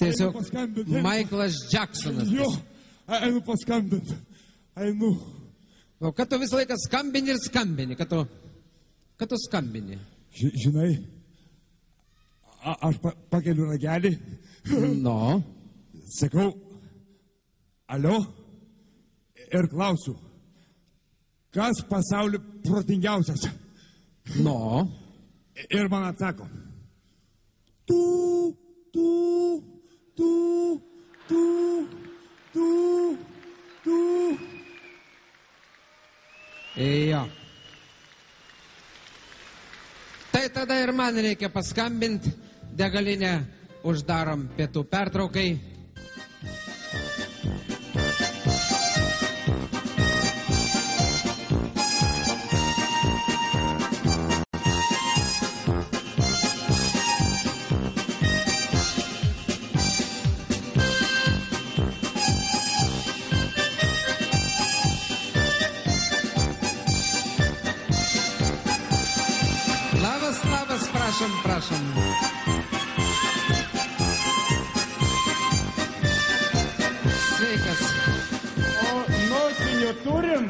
Tiesiog. Michaelas Jacksonas. Jo, einu paskambinti. Einu. O kad tu visą laiką skambini ir skambini, kad tu, kad tu skambini. Ži, žinai, a, aš pa, pakeliu ragelį, No. sakau, alio ir klausiu, kas pasaulio protingiausias. No. Ir man atsako, Jo. Tai tada ir man reikia paskambinti, degalinę uždarom pietų pertraukai. Prašom, prašom. Sveikas. O nosinių turim?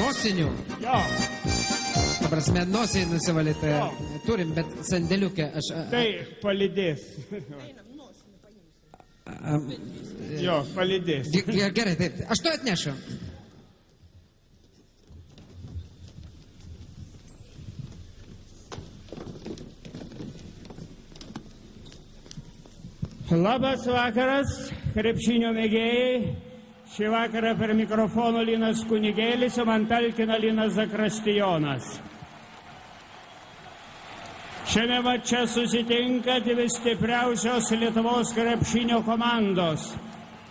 Nosinių. Jo. Ta prasme, nosį nusivalyti turim, bet sandėliukė aš. a- Tai palidės. Jo, palidės. Ge- ge- Gerai, taip. Aš to atnešiu. Labas vakaras, krepšinio mėgėjai. Šį vakarą per mikrofoną Linas Kunigėlis, o man talkina Linas Zakrastijonas. Šiame mače susitinka dvi stipriausios Lietuvos krepšinio komandos.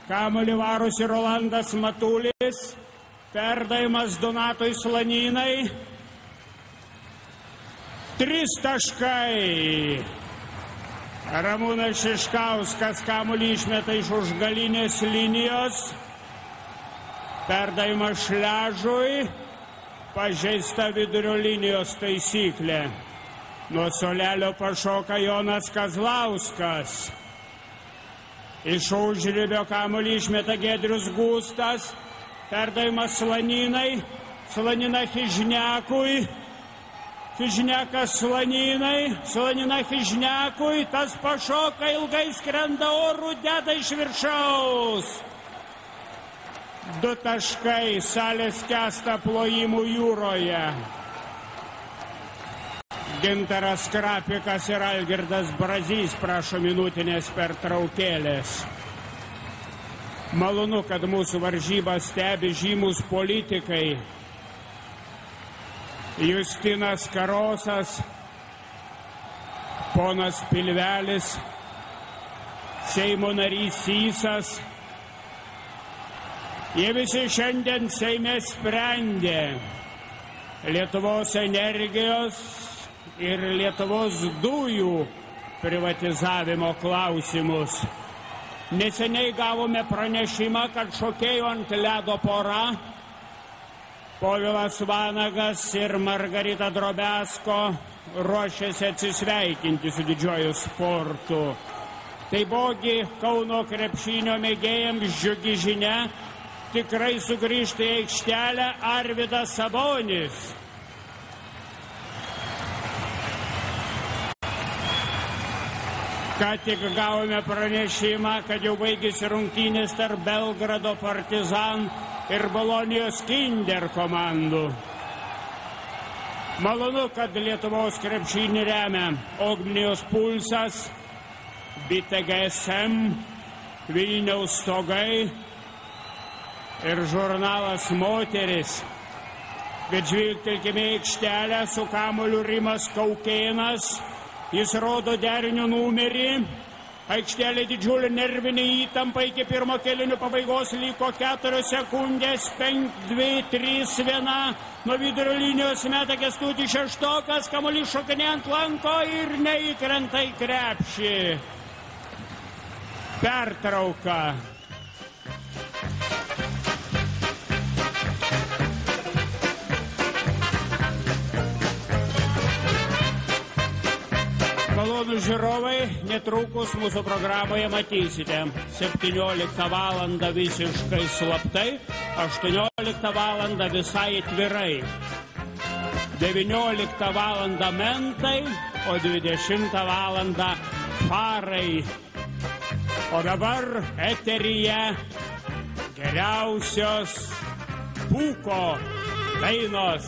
Kamuolį varosi Rolandas Matulis, perdavimas Donatui Slaninai. Trys taškai. Ramūnas Šiškauskas kamuolį išmeta iš užgalinės linijos. Perdavimas šležui. Pažeista vidurio linijos taisyklė. Nuo solelio pašoka Jonas Kazlauskas. Iš užribio kamuolį išmeta Gedrius Gustas. Perdavimas Slaninai. Slanina Hižniakui. Hižnekas Slaninai, Slanina Hižnekui, tas pašoka ilgai skrenda orų, deda iš viršaus. Du taškai salės kesta plojimų jūroje. Gintaras Krapikas ir Algirdas Brazys prašo minutinės pertraukėlės. Malonu, kad mūsų varžybą stebi žymus politikai. Justinas Karosas, ponas Pilvelis, Seimo narys Sysas. Jie visi šiandien Seime sprendė Lietuvos energijos ir Lietuvos dujų privatizavimo klausimus. Neseniai gavome pranešimą, kad šokėjo ant ledo pora Povilas Vanagas ir Margarita Drobesko ruošiasi atsisveikinti su didžiuoju sportu. Taipogi Kauno krepšinio mėgėjams džiugi žinia, tikrai sugrįžta į aikštelę Arvidas Sabonis. Ką tik gavome pranešimą, kad jau baigėsi rungtynės tarp Belgrado Partizan ir Bolonijos Kinder komandų. Malonu, kad Lietuvos krepšinį remia Ognijos pulsas, BTGSM, Vilniaus stogai ir žurnalas Moteris. Bet žvilgtelkime aikštelę su kamoliu Rimas Kaukėnas. Jis rodo derinio numerį. Aikštelė didžiulė nervinė įtampa iki pirmo kelinių pabaigos liko 4 sekundės, 5, 2, 3, 1. Nuo vidurio linijos meta kestutį šeštokas, kamuolys šokinė ant lanko ir neįkrenta į krepšį. Pertrauka. Malonu Brangus žiūrovai, netrukus mūsų programoje matysite 17 val. visiškai slaptai, 18 val. visai atvirai. 19 val. mentai, o 20 val. farai. O dabar eteryje geriausios pūko dainos.